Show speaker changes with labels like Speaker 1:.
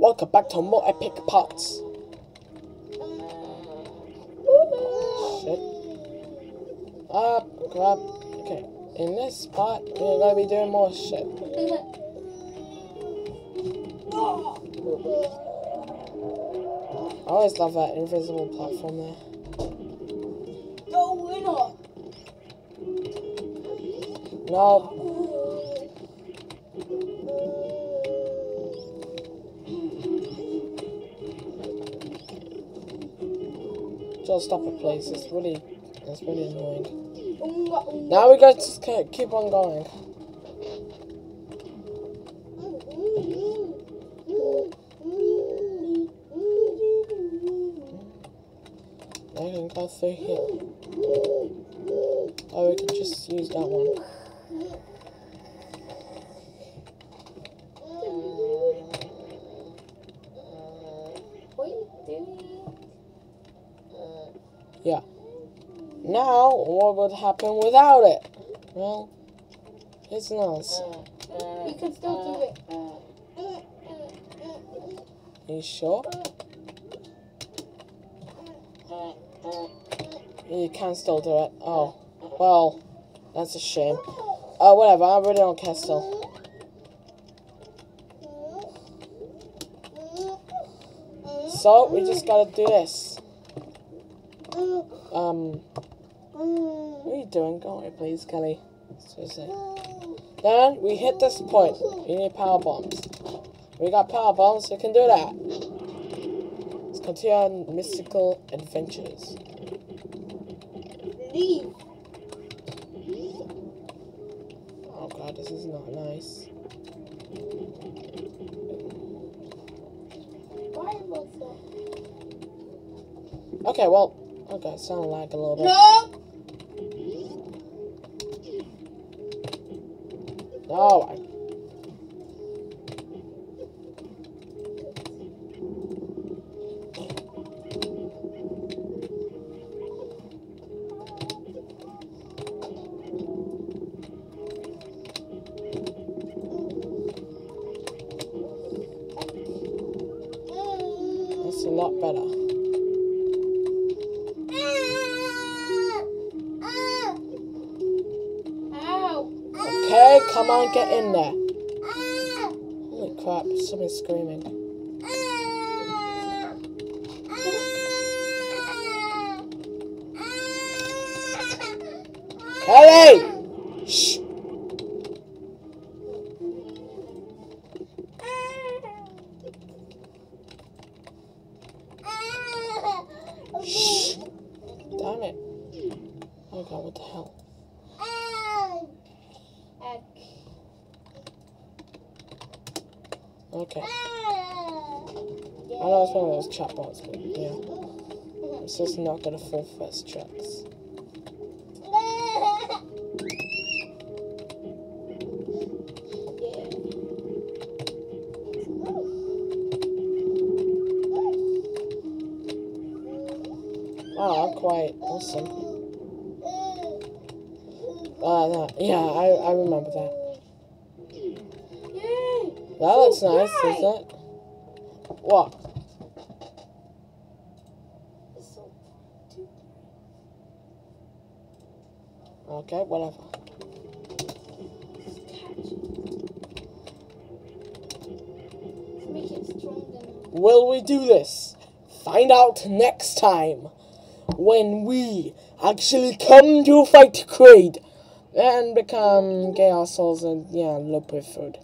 Speaker 1: Welcome back to more epic parts. Shit. Ah, Up, grab. Okay, in this part, we're gonna be doing more shit. I always love that invisible platform there.
Speaker 2: The winner.
Speaker 1: No, just stop it, please. It's really, it's really annoying. Now we got to just keep on going. I can go through here. Oh, we can just use that one.
Speaker 2: What are you doing?
Speaker 1: Yeah. Now, what would happen without it? Well, it's nice.
Speaker 2: You can still do it.
Speaker 1: Are you sure? You can still do it. Oh, well, that's a shame. Oh, whatever. I really don't care still. So we just gotta do this. Um, what are you doing? Go away, please, Kelly. Seriously. Then we hit this point. We need power bombs. We got power bombs. We can do that. Let's continue on mystical adventures.
Speaker 2: Leave.
Speaker 1: Oh god, this is not nice.
Speaker 2: Why was that?
Speaker 1: Okay, well, okay, sound like a little bit.
Speaker 2: No.
Speaker 1: I... That's a lot better. Okay, come on, get in there. Holy crap, someone's screaming. Kelly! Shh! Shh! Damn it. Oh god, what the hell? Okay. I know it's one of those chatbots, but yeah. It's just not gonna full first. Wow, quite awesome. Uh, yeah, I, I remember that. That looks nice, does it? What?
Speaker 2: So,
Speaker 1: Okay, whatever.
Speaker 2: catch. Make it stronger.
Speaker 1: Will we do this? Find out next time when we actually come to fight Kraid and become Chaos Souls and yeah, Low Food.